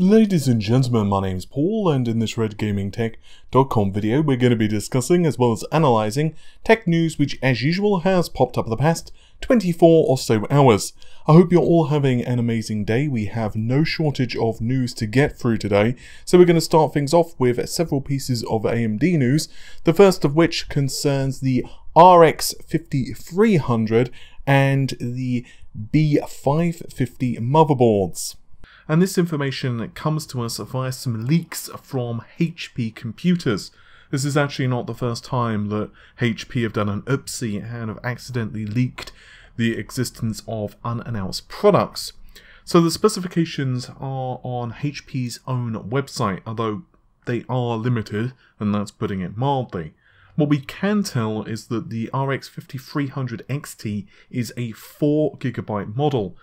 Ladies and gentlemen, my name is Paul, and in this RedGamingTech.com video, we're going to be discussing as well as analysing tech news which, as usual, has popped up in the past 24 or so hours. I hope you're all having an amazing day. We have no shortage of news to get through today, so we're going to start things off with several pieces of AMD news, the first of which concerns the RX 5300 and the B550 motherboards. And this information comes to us via some leaks from HP computers. This is actually not the first time that HP have done an oopsie and have accidentally leaked the existence of unannounced products. So the specifications are on HP's own website, although they are limited, and that's putting it mildly. What we can tell is that the RX 5300 XT is a 4GB model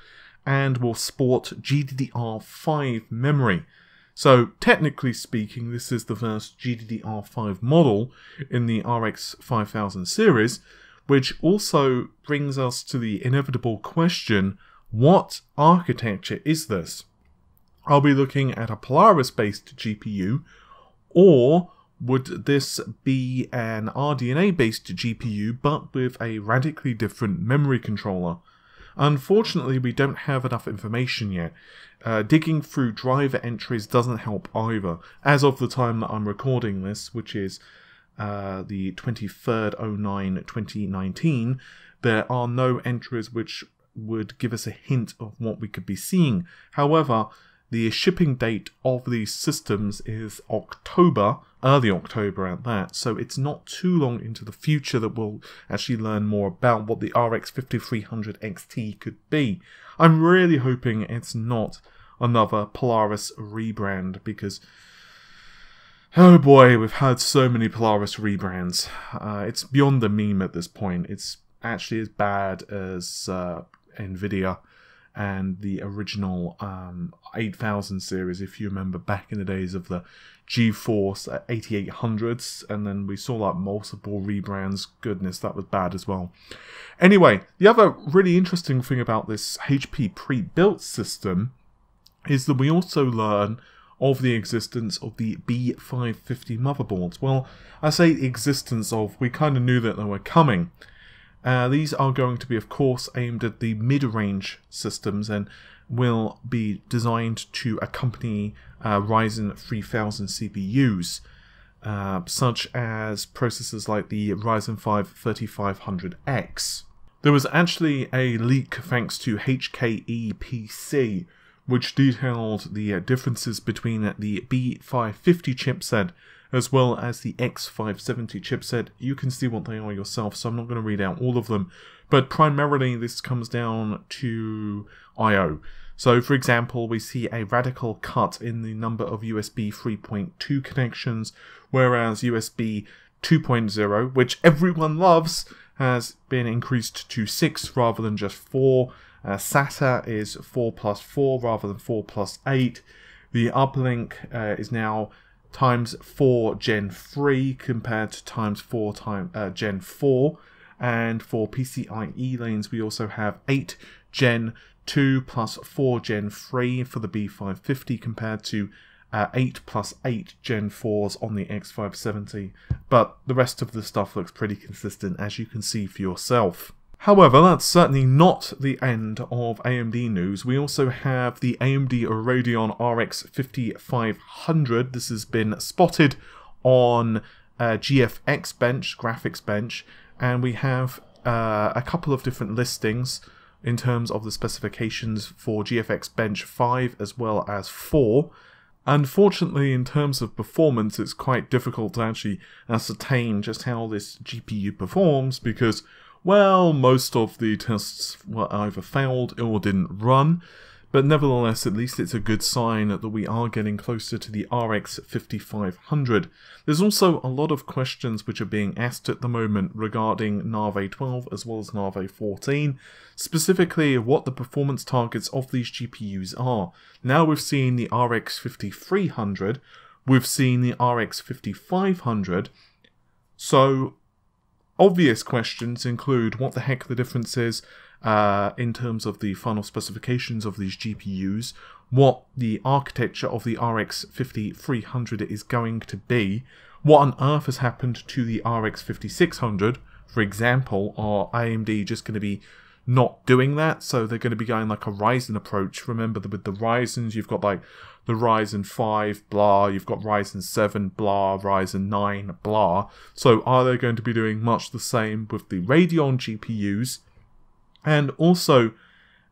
and will sport GDDR5 memory. So technically speaking, this is the first GDDR5 model in the RX 5000 series, which also brings us to the inevitable question, what architecture is this? I'll be looking at a Polaris-based GPU, or would this be an RDNA-based GPU but with a radically different memory controller? Unfortunately, we don't have enough information yet. Uh, digging through driver entries doesn't help either. As of the time that I'm recording this, which is uh, the 23rd 09 2019, there are no entries which would give us a hint of what we could be seeing. However, the shipping date of these systems is October, early October at that, so it's not too long into the future that we'll actually learn more about what the RX 5300 XT could be. I'm really hoping it's not another Polaris rebrand because Oh boy, we've had so many Polaris rebrands. Uh, it's beyond the meme at this point. It's actually as bad as uh, Nvidia and the original um, 8000 series, if you remember back in the days of the GeForce 8800s, and then we saw like multiple rebrands. Goodness, that was bad as well. Anyway, the other really interesting thing about this HP pre-built system is that we also learn of the existence of the B550 motherboards. Well, I say existence of, we kind of knew that they were coming. Uh, these are going to be, of course, aimed at the mid-range systems and will be designed to accompany uh, Ryzen 3000 CPUs, uh, such as processors like the Ryzen 5 3500X. There was actually a leak thanks to HKEPC, which detailed the differences between the B550 chipset as well as the X570 chipset. You can see what they are yourself, so I'm not going to read out all of them. But primarily, this comes down to I.O. So, for example, we see a radical cut in the number of USB 3.2 connections, whereas USB 2.0, which everyone loves, has been increased to 6 rather than just 4. Uh, SATA is 4 plus 4 rather than 4 plus 8. The uplink uh, is now times 4 Gen 3 compared to times 4 time, uh, Gen 4. And for PCIe lanes, we also have 8 Gen 2 plus 4 Gen 3 for the B550 compared to uh, 8 plus 8 Gen 4s on the X570. But the rest of the stuff looks pretty consistent as you can see for yourself. However, that's certainly not the end of AMD news. We also have the AMD Radeon RX 5500. This has been spotted on uh, GFX Bench, Graphics Bench, and we have uh, a couple of different listings in terms of the specifications for GFX Bench 5 as well as 4. Unfortunately, in terms of performance, it's quite difficult to actually ascertain just how this GPU performs because well, most of the tests were either failed or didn't run, but nevertheless, at least it's a good sign that we are getting closer to the RX 5500. There's also a lot of questions which are being asked at the moment regarding Navi 12 as well as Navi 14, specifically what the performance targets of these GPUs are. Now we've seen the RX 5300, we've seen the RX 5500, so Obvious questions include what the heck the difference is uh, in terms of the final specifications of these GPUs, what the architecture of the RX 5300 is going to be, what on earth has happened to the RX 5600, for example, are AMD just going to be not doing that? So they're going to be going like a Ryzen approach. Remember, with the Ryzens, you've got like the Ryzen 5, blah, you've got Ryzen 7, blah, Ryzen 9, blah. So are they going to be doing much the same with the Radeon GPUs? And also,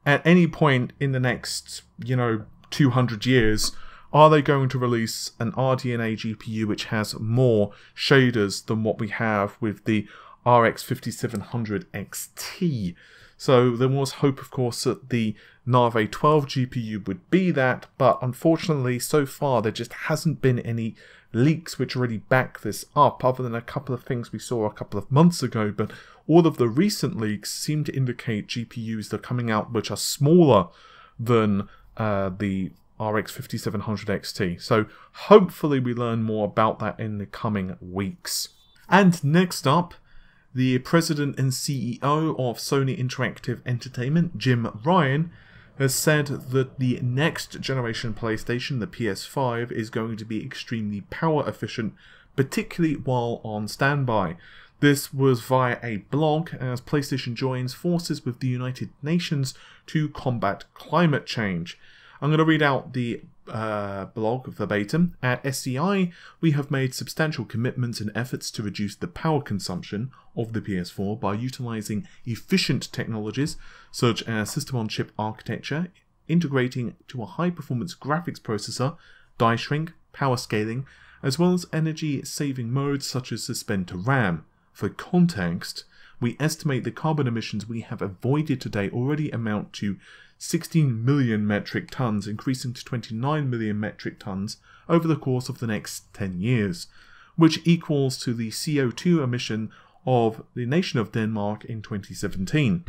at any point in the next, you know, 200 years, are they going to release an RDNA GPU which has more shaders than what we have with the RX 5700 XT? So there was hope, of course, that the Navi 12 GPU would be that, but unfortunately, so far there just hasn't been any leaks which really back this up, other than a couple of things we saw a couple of months ago. But all of the recent leaks seem to indicate GPUs that are coming out which are smaller than uh, the RX 5700 XT. So hopefully we learn more about that in the coming weeks. And next up, the president and CEO of Sony Interactive Entertainment, Jim Ryan, has said that the next generation PlayStation, the PS5, is going to be extremely power efficient, particularly while on standby. This was via a blog as PlayStation joins forces with the United Nations to combat climate change. I'm going to read out the uh, blog verbatim. At SCI, we have made substantial commitments and efforts to reduce the power consumption of the PS4 by utilizing efficient technologies such as system on chip architecture, integrating to a high performance graphics processor, die shrink, power scaling, as well as energy saving modes such as suspend to RAM. For context, we estimate the carbon emissions we have avoided today already amount to 16 million metric tons, increasing to 29 million metric tons over the course of the next 10 years, which equals to the CO2 emission of the nation of Denmark in 2017.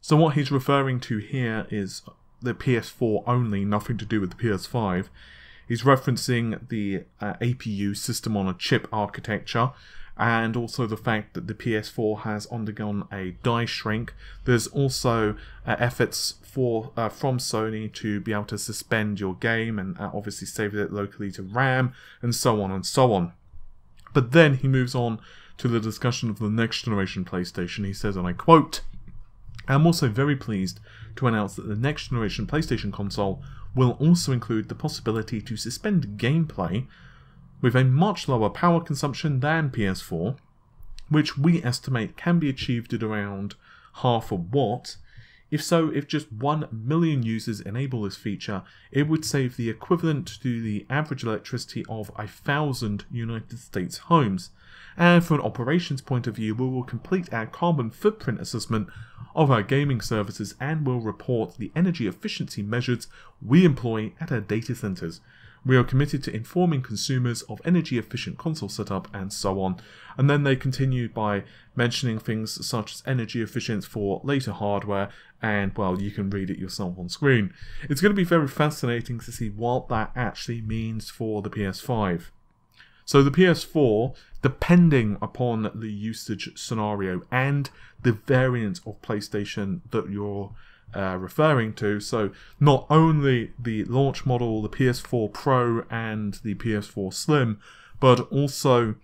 So, what he's referring to here is the PS4 only, nothing to do with the PS5. He's referencing the uh, APU system on a chip architecture, and also the fact that the PS4 has undergone a die shrink. There's also uh, efforts for uh, from Sony to be able to suspend your game and uh, obviously save it locally to RAM and so on and so on. But then he moves on to the discussion of the next generation PlayStation. He says, and I quote, I'm also very pleased to announce that the next generation PlayStation console will also include the possibility to suspend gameplay with a much lower power consumption than PS4, which we estimate can be achieved at around half a watt. If so, if just 1 million users enable this feature, it would save the equivalent to the average electricity of a thousand United States homes. And from an operations point of view, we will complete our carbon footprint assessment of our gaming services and will report the energy efficiency measures we employ at our data centers. We are committed to informing consumers of energy efficient console setup and so on. And then they continued by mentioning things such as energy efficient for later hardware, and well, you can read it yourself on screen. It's going to be very fascinating to see what that actually means for the PS5. So the PS4, depending upon the usage scenario and the variant of PlayStation that you're uh, referring to. So not only the launch model, the PS4 Pro and the PS4 Slim, but also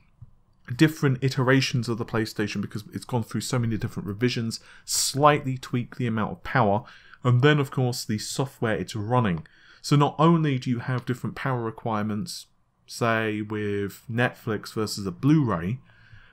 different iterations of the PlayStation because it's gone through so many different revisions, slightly tweak the amount of power, and then of course the software it's running. So not only do you have different power requirements, say with Netflix versus a Blu-ray,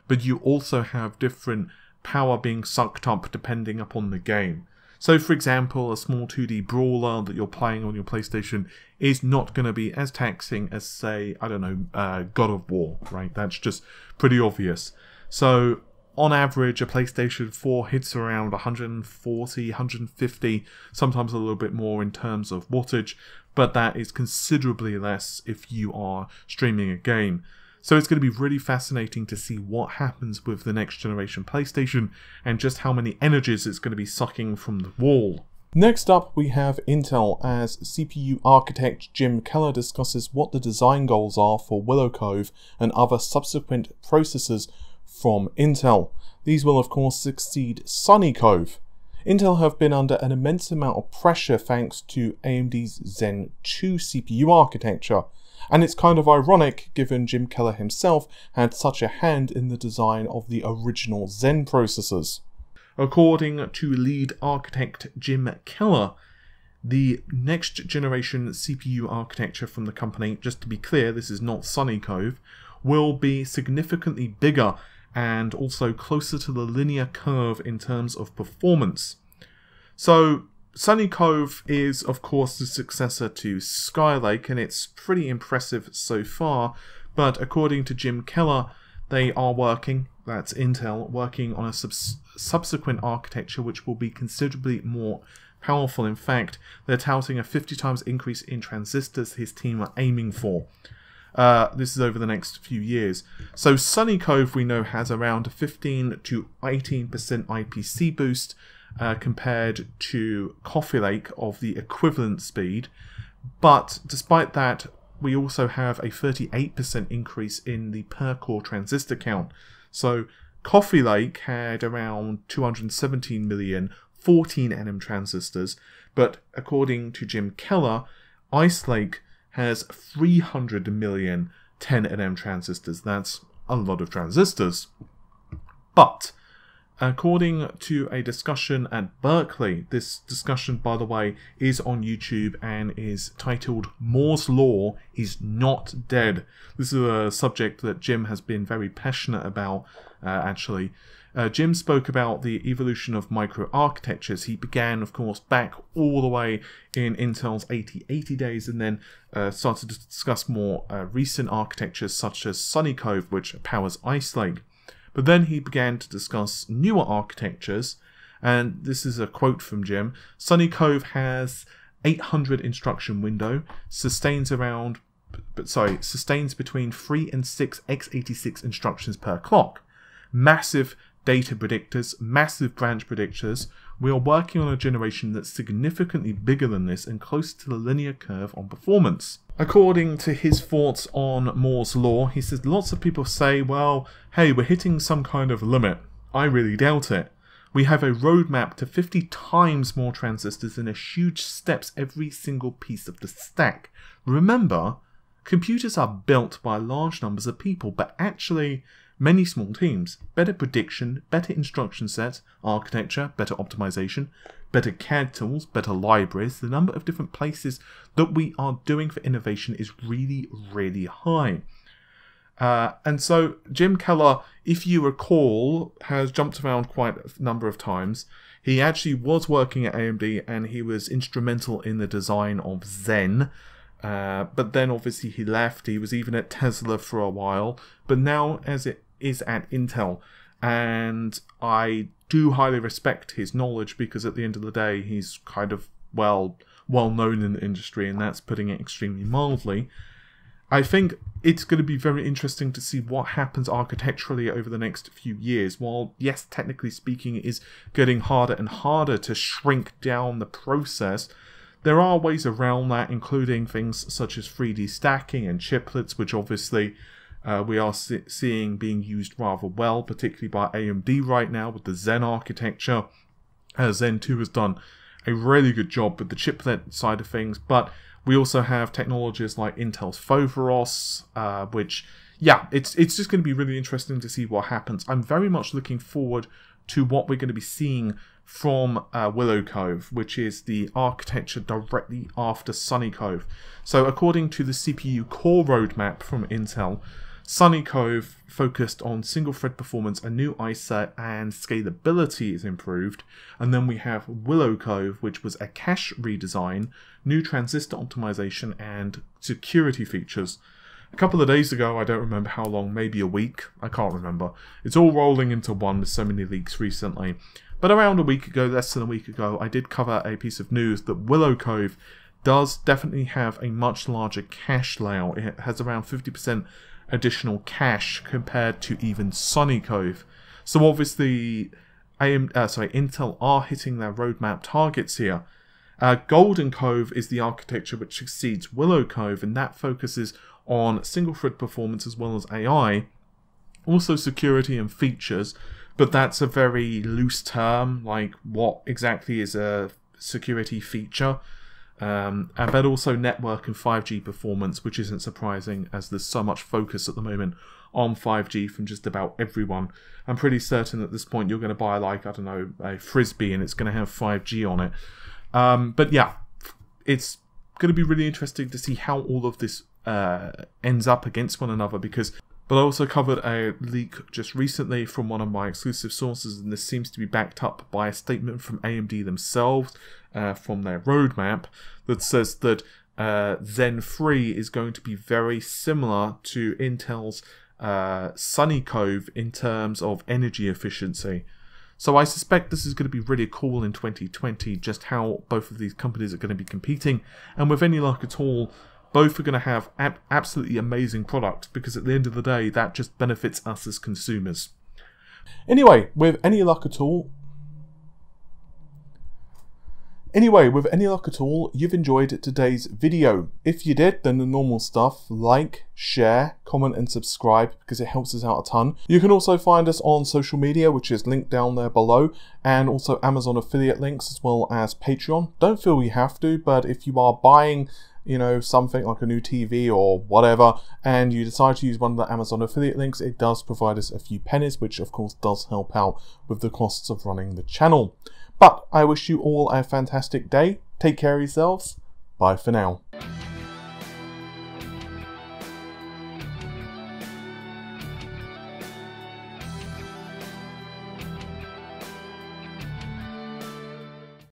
but you also have different power being sucked up depending upon the game. So, for example, a small 2D brawler that you're playing on your PlayStation is not going to be as taxing as, say, I don't know, uh, God of War, right? That's just pretty obvious. So, on average, a PlayStation 4 hits around 140, 150, sometimes a little bit more in terms of wattage, but that is considerably less if you are streaming a game. So it's going to be really fascinating to see what happens with the next generation PlayStation and just how many energies it's going to be sucking from the wall. Next up, we have Intel as CPU architect Jim Keller discusses what the design goals are for Willow Cove and other subsequent processors from Intel. These will, of course, succeed Sunny Cove. Intel have been under an immense amount of pressure thanks to AMD's Zen 2 CPU architecture. And it's kind of ironic given Jim Keller himself had such a hand in the design of the original Zen processors. According to lead architect Jim Keller, the next generation CPU architecture from the company, just to be clear, this is not Sunny Cove, will be significantly bigger and also closer to the linear curve in terms of performance. So Sunny Cove is, of course, the successor to Skylake, and it's pretty impressive so far. But according to Jim Keller, they are working, that's Intel, working on a subs- subsequent architecture which will be considerably more powerful. In fact, they're touting a 50 times increase in transistors his team are aiming for. Uh, this is over the next few years. So Sunny Cove we know has around 15 to 18% IPC boost uh, compared to Coffee Lake of the equivalent speed. But despite that, we also have a 38% increase in the per core transistor count. So Coffee Lake had around 217 million 14 nm transistors, but according to Jim Keller, Ice Lake has 300 million 10 nm transistors. That's a lot of transistors. But according to a discussion at Berkeley, this discussion, by the way, is on YouTube and is titled Moore's Law is Not Dead. This is a subject that Jim has been very passionate about, uh, actually. Uh, Jim spoke about the evolution of microarchitectures. He began, of course, back all the way in Intel's 8080 days and then uh, started to discuss more uh, recent architectures such as Sunny Cove, which powers Ice Lake. But then he began to discuss newer architectures, and this is a quote from Jim Sunny Cove has 800 instruction window, sustains around but sorry, sustains between 3 and 6 x86 instructions per clock. Massive data predictors, massive branch predictors, we are working on a generation that's significantly bigger than this and closer to the linear curve on performance. According to his thoughts on Moore's law, he says lots of people say, well, hey, we're hitting some kind of limit. I really doubt it. We have a roadmap to 50 times more transistors and a huge steps every single piece of the stack. Remember, computers are built by large numbers of people, but actually many small teams, better prediction, better instruction sets, architecture, better optimization, better CAD tools, better libraries. The number of different places that we are doing for innovation is really, really high. Uh, and so Jim Keller, if you recall, has jumped around quite a number of times. He actually was working at AMD and he was instrumental in the design of Zen. Uh, but then obviously he left. He was even at Tesla for a while. But now, as it is at Intel, and I do highly respect his knowledge because at the end of the day, he's kind of well well known in the industry, and that's putting it extremely mildly. I think it's going to be very interesting to see what happens architecturally over the next few years. While, yes, technically speaking, it is getting harder and harder to shrink down the process, there are ways around that, including things such as 3D stacking and chiplets, which obviously uh, we are see- seeing being used rather well, particularly by AMD right now with the Zen architecture. Uh, Zen 2 has done a really good job with the chiplet side of things, but we also have technologies like Intel's Foveros, uh, which, yeah, it's it's just going to be really interesting to see what happens. I'm very much looking forward to what we're going to be seeing from uh, Willow Cove, which is the architecture directly after Sunny Cove. So, according to the CPU core roadmap from Intel, Sunny Cove focused on single thread performance, a new ISA, and scalability is improved. And then we have Willow Cove, which was a cache redesign, new transistor optimization, and security features. A couple of days ago, I don't remember how long, maybe a week, I can't remember. It's all rolling into one with so many leaks recently. But around a week ago, less than a week ago, I did cover a piece of news that Willow Cove does definitely have a much larger cache layout. It has around 50% additional cache compared to even Sunny Cove. So obviously, AM, uh, sorry, Intel are hitting their roadmap targets here. Uh, Golden Cove is the architecture which succeeds Willow Cove, and that focuses on single thread performance as well as AI, also security and features. but that's a very loose term. Like, what exactly is a security feature? Um, but also network and 5G performance, which isn't surprising as there's so much focus at the moment on 5G from just about everyone. I'm pretty certain at this point you're going to buy like I don't know a frisbee and it's going to have 5G on it. Um, but yeah, it's going to be really interesting to see how all of this uh, ends up against one another because. But I also covered a leak just recently from one of my exclusive sources, and this seems to be backed up by a statement from AMD themselves uh, from their roadmap that says that uh, Zen 3 is going to be very similar to Intel's uh, Sunny Cove in terms of energy efficiency. So I suspect this is going to be really cool in 2020, just how both of these companies are going to be competing. And with any luck at all, both are going to have ab- absolutely amazing products because at the end of the day, that just benefits us as consumers. Anyway, with any luck at all, Anyway, with any luck at all, you've enjoyed today's video. If you did, then the normal stuff, like, share, comment and subscribe because it helps us out a ton. You can also find us on social media, which is linked down there below, and also Amazon affiliate links as well as Patreon. Don't feel you have to, but if you are buying you know, something like a new TV or whatever, and you decide to use one of the Amazon affiliate links, it does provide us a few pennies, which of course does help out with the costs of running the channel. But I wish you all a fantastic day. Take care of yourselves. Bye for now.